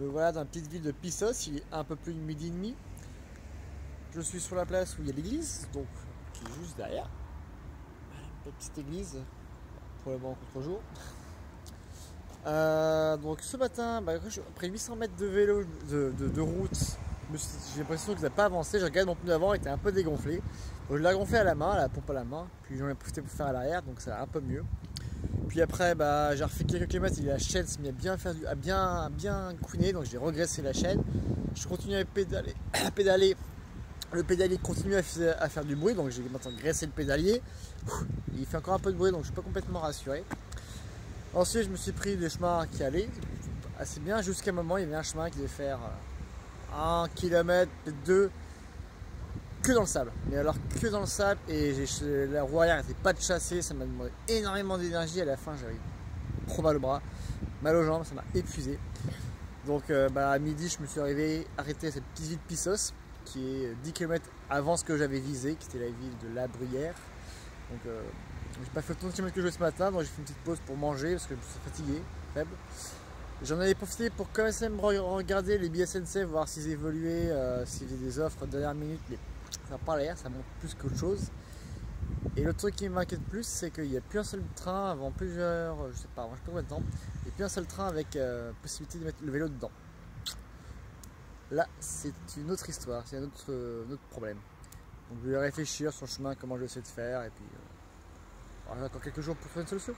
Me voilà dans la petite ville de Pissos, il est un peu plus de midi et demi. Je suis sur la place où il y a l'église, donc qui est juste derrière. Petite église, probablement contre-jour. Euh, donc ce matin, bah, après 800 mètres de vélo, de, route, j'ai l'impression que ça n'a pas avancé. J'ai regardé mon pneu avant, il était un peu dégonflé. Je l'ai gonflé à la main, la pompe à la main. Puis j'en ai profité pour faire à l'arrière, donc ça va un peu mieux. Puis après, bah, j'ai refait quelques kilomètres et la chaîne s'est mis à bien, à bien, bien couiner, donc j'ai regressé la chaîne. Je continue à pédaler, à pédaler. Le pédalier continue à, faire du bruit, donc j'ai maintenant graissé le pédalier. Il fait encore un peu de bruit, donc je suis pas complètement rassuré. Ensuite, je me suis pris des chemins qui allaient assez bien, jusqu'à un moment, il y avait un chemin qui devait faire euh, un kilomètre, peut-être deux, que dans le sable. Mais alors que dans le sable et la roue arrière n'était pas de chasser, ça m'a demandé énormément d'énergie. À la fin, j'avais trop mal au bras, mal aux jambes, ça m'a épuisé. Donc euh, bah, à midi, je me suis arrivé arrêté à cette petite ville de Pissos, qui est 10 km avant ce que j'avais visé, qui était la ville de La Bruyère. Donc euh, j'ai pas fait autant de kilomètres que je veux ce matin, donc j'ai fait une petite pause pour manger parce que je me suis fatigué, faible. J'en avais profité pour quand même regarder les billets SNCF, voir s'ils évoluaient, euh, s'il y avait des offres de dernière minute, ça pas l'air, ça monte plus qu'autre chose. Et le truc qui m'inquiète plus, c'est qu'il n'y a plus un seul train avant plusieurs, je sais pas, je sais pas combien de temps, il n'y a plus un seul train avec euh, possibilité de mettre le vélo dedans. Là, c'est une autre histoire, c'est un autre, autre, problème. Donc je vais réfléchir sur le chemin, comment je vais essayer de faire, et puis euh, on a encore quelques jours pour trouver une solution.